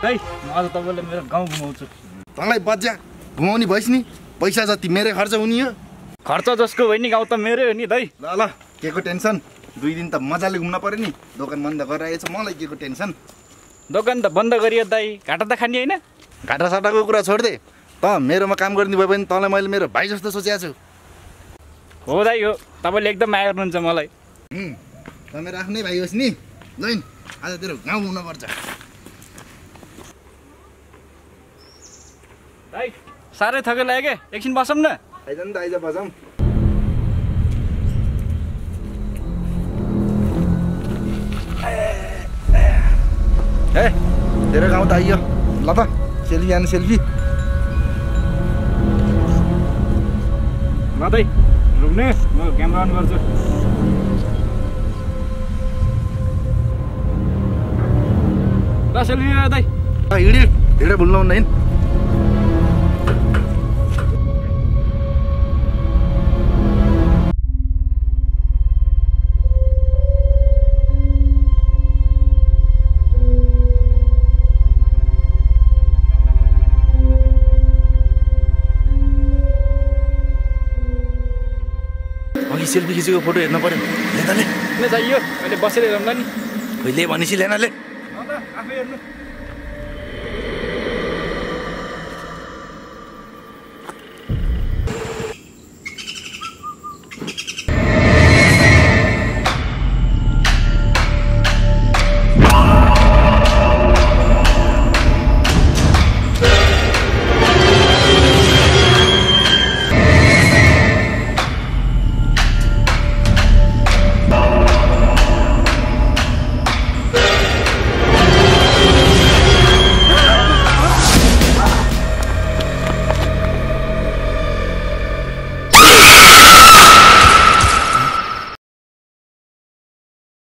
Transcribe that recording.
आज तपाईँले मेरो गाउँ घुमाउँछु। तँलाई बज्या घुमाउने भइस् नि पैसा जति मेरै खर्च हुने हो। खर्च जसको भयो नि गाउँ त मेरै हो नि दाइ। ल ल के को टेन्सन? दुई दिन त मजाले घुम्न पऱ्यो नि दोकान बन्द गरिरहेछ मलाई के को टेन्सन? दोकान त बन्द गरियो दाइ घाटा त खाने होइन। घाटासाटाको कुरा छोडिदे त मेरोमा काम गर्ने भयो भने तँलाई मैले मेरो भाइ जस्तो सोचेको छु। हो दाइ हो तपाईँले एकदम माया गर्नुहुन्छ मलाई। हुँ, त मेरो आफ्नै भाइ होस् नि। लैन आज तेरो गाउँ घुम्नुपर्छ साह्रै थके लाग्यो क्या एकछिन बसौँ न। आइज नि त आइज बजाउँ ए तेरो गाउँ त आइयो। ल त सेल्फी आनु सेल्फी। ल दाइ रुक्ने म क्यामेरा अन गर्छु। ल सेल्फी दाइ। हिँड्यो। हिँडेर भुल्नु हुँदैन अघि सेल्फी खिचेको फोटो हेर्नु पऱ्यो ले त ले किन चाहियो अहिले बसेर हेरौँला नि कहिले भनेपछि लेन ले ल त आफै हेर्नु